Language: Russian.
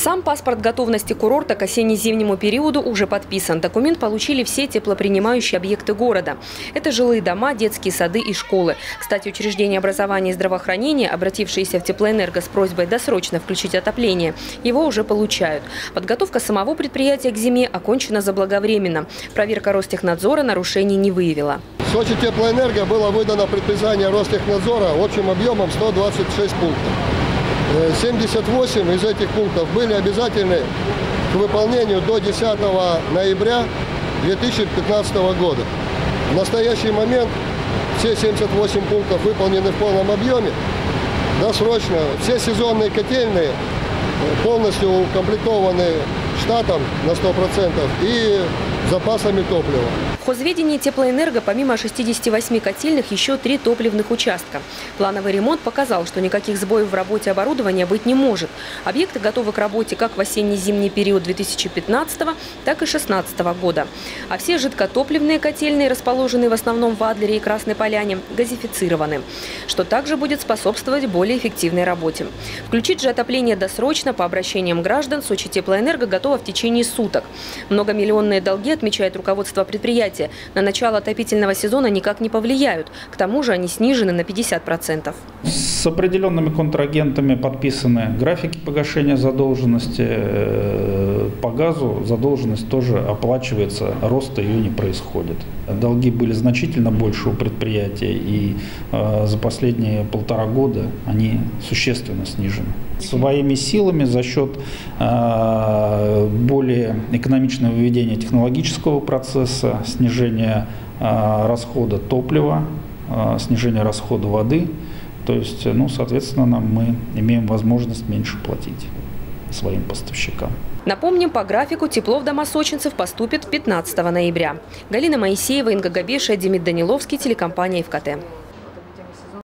Сам паспорт готовности курорта к осенне-зимнему периоду уже подписан. Документ получили все теплопринимающие объекты города. Это жилые дома, детские сады и школы. Кстати, учреждения образования и здравоохранения, обратившиеся в теплоэнерго с просьбой досрочно включить отопление, его уже получают. Подготовка самого предприятия к зиме окончена заблаговременно. Проверка Ростехнадзора нарушений не выявила. Сочи теплоэнерго было выдано предписание Ростехнадзора общим объемом 126 пунктов. 78 из этих пунктов были обязательны к выполнению до 10 ноября 2015 года. В настоящий момент все 78 пунктов выполнены в полном объеме. Досрочно все сезонные котельные полностью укомплектованы штатом на 100% и запасами топлива. В хозведении теплоэнерго помимо 68 котельных еще три топливных участка. Плановый ремонт показал, что никаких сбоев в работе оборудования быть не может. Объекты готовы к работе как в осенне-зимний период 2015 так и 2016 года. А все жидкотопливные котельные, расположенные в основном в Адлере и Красной Поляне, газифицированы, что также будет способствовать более эффективной работе. Включить же отопление досрочно по обращениям граждан Сочи Теплоэнерго готова в течение суток. Многомиллионные долги отмечает руководство предприятия, на начало отопительного сезона никак не повлияют. К тому же они снижены на 50%. С определенными контрагентами подписаны графики погашения задолженности. Э, по газу задолженность тоже оплачивается, роста ее не происходит. Долги были значительно больше у предприятия, и э, за последние полтора года они существенно снижены. Своими силами за счет э, более экономичного введения технологического процесса, снижения расхода топлива, снижения расхода воды – то есть, ну, соответственно, мы имеем возможность меньше платить своим поставщикам. Напомним, по графику тепло в дома сочинцев поступит 15 ноября. Галина Моисеева, Инга Габеша, Демид Даниловский, телекомпания ФКТ.